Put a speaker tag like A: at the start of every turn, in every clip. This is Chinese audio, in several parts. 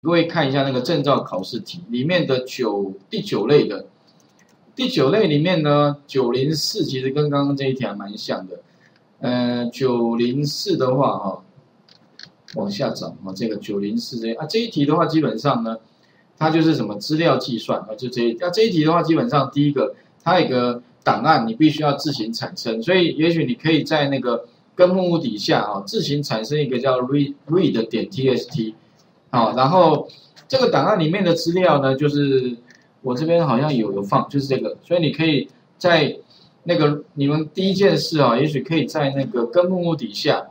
A: 各位看一下那个证照考试题里面的九第九类的第九类里面呢，九零四其实跟刚刚这一题还蛮像的。呃，九零四的话哈，往下找啊，这个九零四这啊这一题的话，基本上呢，它就是什么资料计算啊，就这一啊这一题的话，基本上第一个它有个档案，你必须要自行产生，所以也许你可以在那个根目录底下啊，自行产生一个叫 read read 点 txt。好，然后这个档案里面的资料呢，就是我这边好像有有放，就是这个，所以你可以在那个你们第一件事啊，也许可以在那个根目录底下，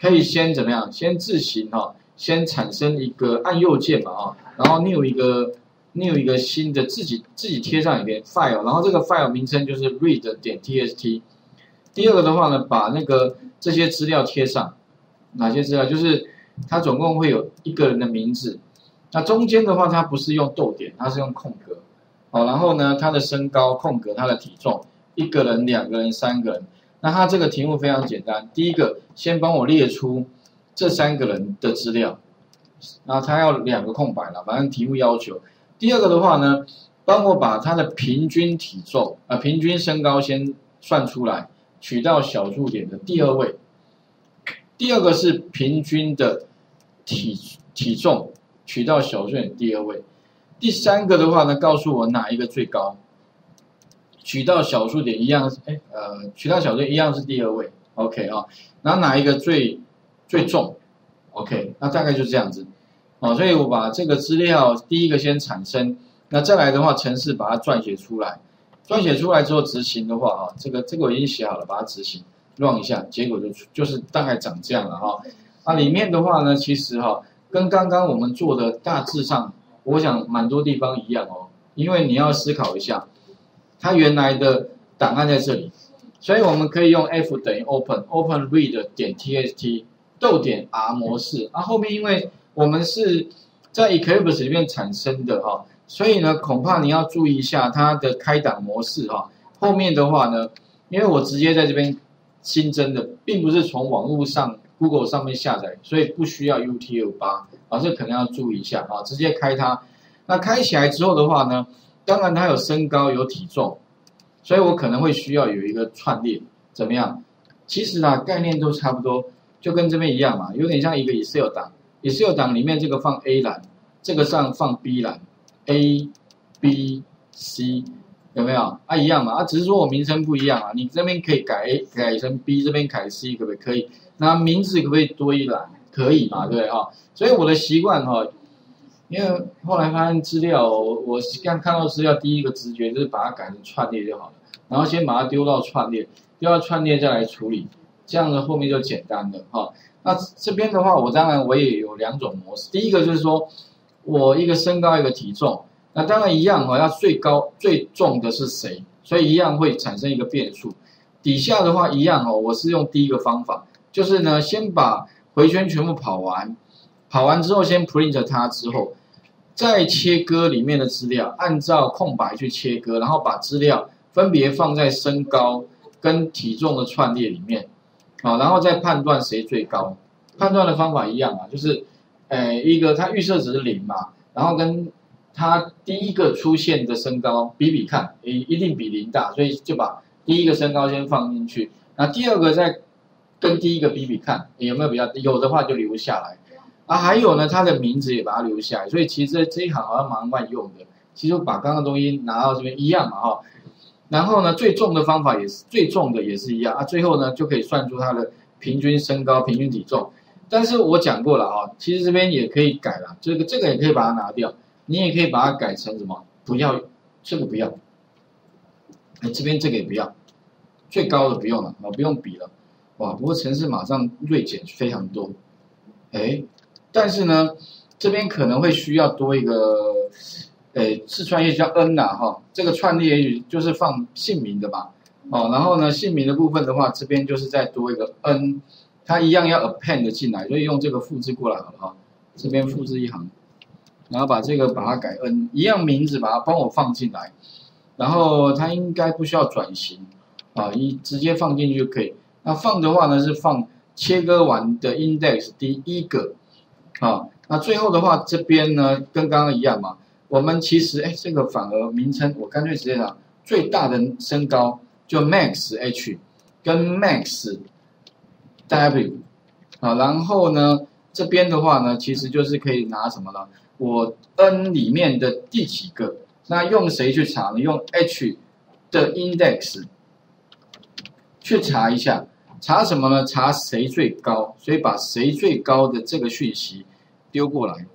A: 可以先怎么样？先自行哈，先产生一个按右键嘛啊，然后 new 一个 new 一个新的自己自己贴上一个 file，然后这个 file 名称就是 read 点 txt。第二个的话呢，把那个这些资料贴上，哪些资料？就是。它总共会有一个人的名字，那中间的话，它不是用逗点，它是用空格，好，然后呢，他的身高空格，他的体重，一个人、两个人、三个人。那他这个题目非常简单，第一个先帮我列出这三个人的资料，然后他要两个空白了，反正题目要求。第二个的话呢，帮我把他的平均体重啊、平均身高先算出来，取到小数点的第二位。第二个是平均的体体重取到小数点第二位，第三个的话呢，告诉我哪一个最高，取到小数点一样，哎呃，取到小数点一样是第二位，OK 啊，然后哪一个最最重，OK，那大概就这样子，哦，所以我把这个资料第一个先产生，那再来的话，程式把它撰写出来，撰写出来之后执行的话啊，这个这个我已经写好了，把它执行。乱一下，结果就就是大概长这样了哈。那里面的话呢，其实哈跟刚刚我们做的大致上，我想蛮多地方一样哦。因为你要思考一下，它原来的档案在这里，所以我们可以用 F 等于 Open Open Read 点 TXT 逗点 R 模式。啊，后面因为我们是在 Eclipse 里面产生的哈，所以呢，恐怕你要注意一下它的开档模式哈。后面的话呢，因为我直接在这边。新增的并不是从网络上 Google 上面下载，所以不需要 UTF 八啊，这可能要注意一下啊，直接开它。那开起来之后的话呢，当然它有身高有体重，所以我可能会需要有一个串列，怎么样？其实呢，概念都差不多，就跟这边一样嘛，有点像一个 Excel 档，Excel 档里面这个放 A 栏，这个上放 B 栏，A、B、C。有没有啊？一样嘛，啊，只是说我名称不一样啊。你这边可以改 A 改成 B，这边改 C 可不可以？可以。那名字可不可以多一栏？可以嘛，对不对哈？所以我的习惯哈，因为后来发现资料，我刚看到资料，第一个直觉就是把它改成串列就好了。然后先把它丢到串列，丢到串列再来处理，这样子后面就简单了哈。那这边的话，我当然我也有两种模式。第一个就是说我一个身高一个体重。那当然一样哦，要最高最重的是谁？所以一样会产生一个变数。底下的话一样哦，我是用第一个方法，就是呢，先把回圈全部跑完，跑完之后先 print 它之后，再切割里面的资料，按照空白去切割，然后把资料分别放在身高跟体重的串列里面，好，然后再判断谁最高。判断的方法一样啊，就是，呃，一个它预设值是零嘛，然后跟它第一个出现的身高比比看，一一定比零大，所以就把第一个身高先放进去。那第二个再跟第一个比比看，有没有比较有的话就留下来。啊，还有呢，它的名字也把它留下来。所以其实这一行好像蛮万用的。其实把刚刚东西拿到这边一样嘛，哈。然后呢，最重的方法也是最重的也是一样啊。最后呢，就可以算出它的平均身高、平均体重。但是我讲过了啊，其实这边也可以改了，这个这个也可以把它拿掉。你也可以把它改成什么？不要这个不要，哎，这边这个也不要，最高的不用了，啊，不用比了，哇！不过城市马上锐减非常多，哎，但是呢，这边可能会需要多一个，哎，四串也叫 n 呐，哈，这个串列也就是放姓名的吧，哦，然后呢，姓名的部分的话，这边就是再多一个 n，它一样要 append 进来，所以用这个复制过来好了哈，这边复制一行。然后把这个把它改 n 一样名字，把它帮我放进来，然后它应该不需要转型啊，一直接放进去就可以。那放的话呢是放切割完的 index 第一个啊，那最后的话，这边呢跟刚刚一样嘛，我们其实哎，这个反而名称我干脆直接讲最大的身高就 max h 跟 max w 啊，然后呢这边的话呢，其实就是可以拿什么呢？我 n 里面的第几个？那用谁去查呢？用 h 的 index 去查一下，查什么呢？查谁最高，所以把谁最高的这个讯息。丢过来，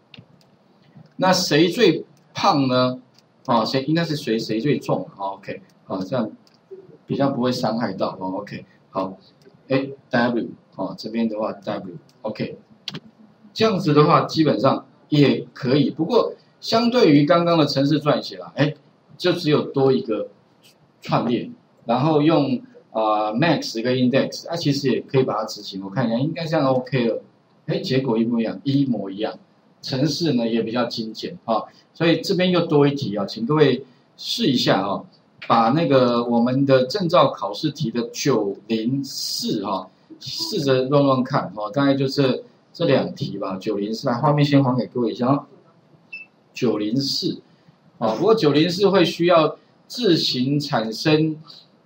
A: 那谁最胖呢？哦，谁应该是谁谁最重？OK，好，这样比较不会伤害到。哦，OK，好，哎，W，哦，这边的话 W，OK，这样子的话基本上也可以。不过相对于刚刚的程式撰写啦，哎，就只有多一个串列，然后用啊 max 跟 index，啊，其实也可以把它执行。我看一下，应该这样 OK 了。哎，结果一模一样，一模一样。城市呢也比较精简啊，所以这边又多一题啊，请各位试一下啊，把那个我们的证照考试题的九零四哈，试着乱乱看哈，大概就是这两题吧。九零四，来画面先还给各位一下啊。九零四啊，不过九零四会需要自行产生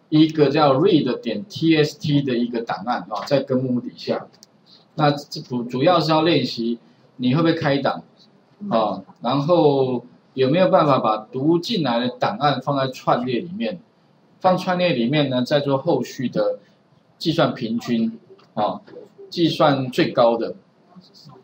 A: 一个叫 read 点 tst 的一个档案啊，在根目底下。那这主主要是要练习你会不会开档啊，然后有没有办法把读进来的档案放在串列里面，放串列里面呢，再做后续的计算平均啊，计算最高的 Moses.